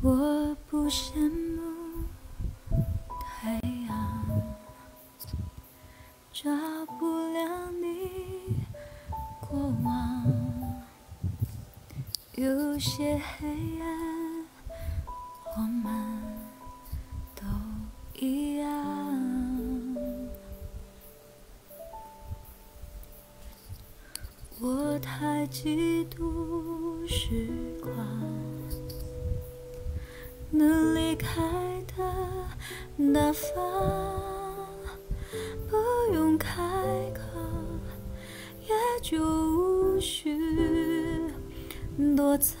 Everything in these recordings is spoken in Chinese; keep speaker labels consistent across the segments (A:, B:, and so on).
A: 我不羡慕太阳，照不亮你过往。有些黑暗，我们都一样。我太嫉妒时光。能离开的大方，不用开口，也就无需躲藏。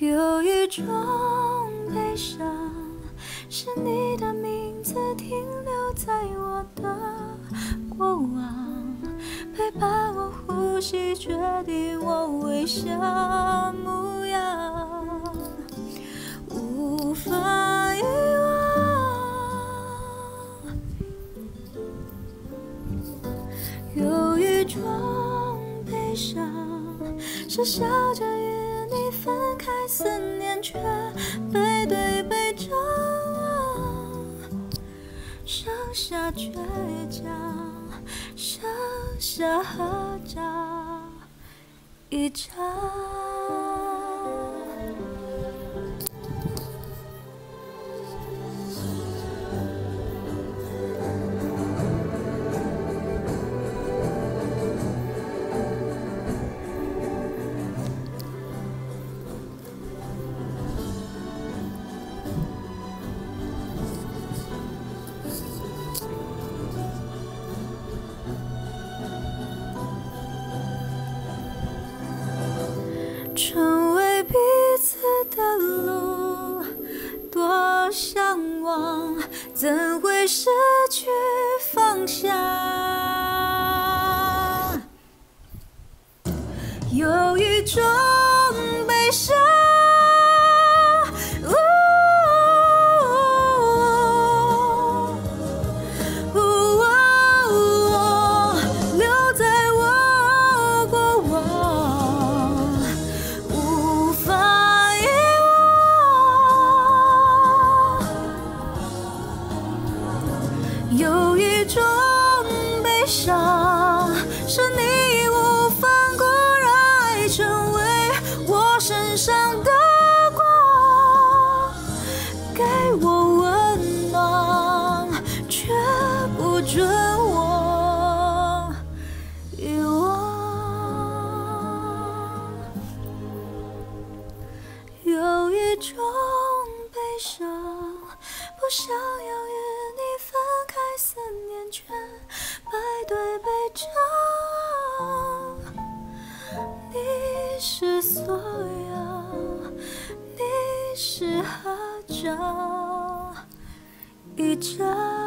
A: 有一种悲伤，是你的名字停留在我的我呼吸，决定我微笑模样，无法遗忘。有一种悲伤，是笑着与你分开，思念却背对下倔强，剩下合照一张。成为彼此的路，多向往，怎会失去方向？有一种有一种悲伤，不想要与你分开，思念却背对背张。你是所有，你是合照一张。